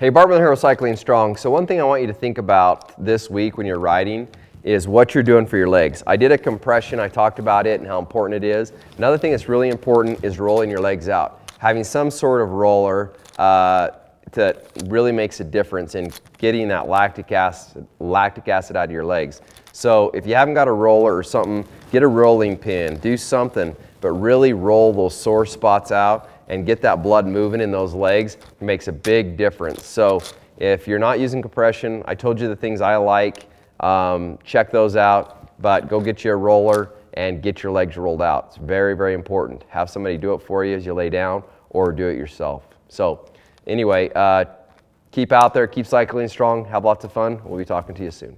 Hey, here with Cycling Strong. So one thing I want you to think about this week when you're riding is what you're doing for your legs. I did a compression, I talked about it and how important it is. Another thing that's really important is rolling your legs out. Having some sort of roller uh, that really makes a difference in getting that lactic acid, lactic acid out of your legs. So if you haven't got a roller or something, get a rolling pin, do something, but really roll those sore spots out and get that blood moving in those legs makes a big difference. So if you're not using compression, I told you the things I like, um, check those out, but go get you a roller and get your legs rolled out. It's very, very important. Have somebody do it for you as you lay down or do it yourself. So anyway, uh, keep out there, keep cycling strong, have lots of fun. We'll be talking to you soon.